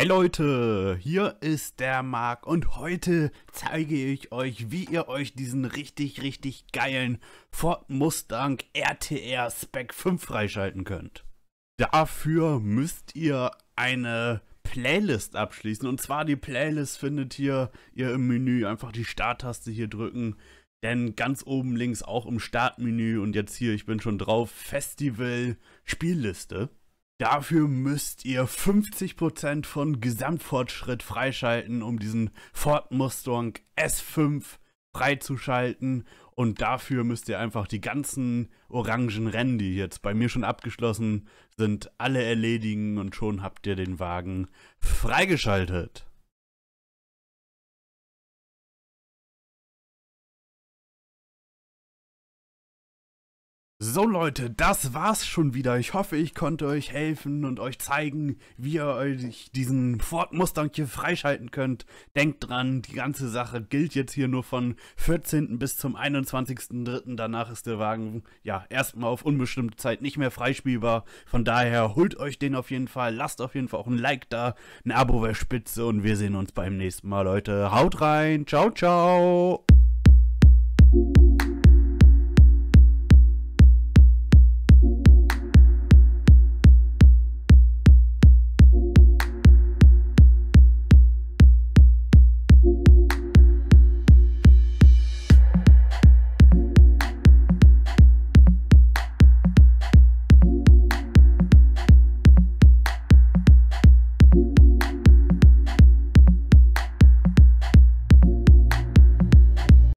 Hey Leute, hier ist der Marc und heute zeige ich euch, wie ihr euch diesen richtig, richtig geilen Ford Mustang RTR Spec 5 freischalten könnt. Dafür müsst ihr eine Playlist abschließen und zwar die Playlist findet ihr, ihr im Menü einfach die Starttaste hier drücken, denn ganz oben links auch im Startmenü und jetzt hier, ich bin schon drauf, Festival Spielliste. Dafür müsst ihr 50% von Gesamtfortschritt freischalten, um diesen Ford Mustang S5 freizuschalten. Und dafür müsst ihr einfach die ganzen orangen Rennen, die jetzt bei mir schon abgeschlossen sind, alle erledigen und schon habt ihr den Wagen freigeschaltet. So Leute, das war's schon wieder. Ich hoffe, ich konnte euch helfen und euch zeigen, wie ihr euch diesen Ford Mustang hier freischalten könnt. Denkt dran, die ganze Sache gilt jetzt hier nur von 14. bis zum 21.03. Danach ist der Wagen ja erstmal auf unbestimmte Zeit nicht mehr freispielbar. Von daher holt euch den auf jeden Fall. Lasst auf jeden Fall auch ein Like da, ein Abo wäre spitze und wir sehen uns beim nächsten Mal, Leute. Haut rein, ciao, ciao.